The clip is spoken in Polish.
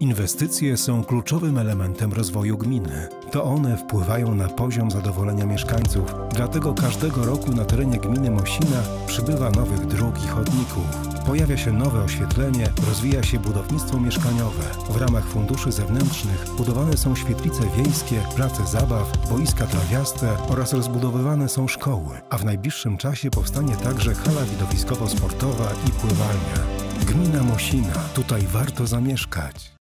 Inwestycje są kluczowym elementem rozwoju gminy. To one wpływają na poziom zadowolenia mieszkańców, dlatego każdego roku na terenie gminy Mosina przybywa nowych dróg i chodników. Pojawia się nowe oświetlenie, rozwija się budownictwo mieszkaniowe. W ramach funduszy zewnętrznych budowane są świetlice wiejskie, place zabaw, boiska trawiaste oraz rozbudowywane są szkoły, a w najbliższym czasie powstanie także hala widowiskowo-sportowa i pływalnia. Gmina Mosina. Tutaj warto zamieszkać.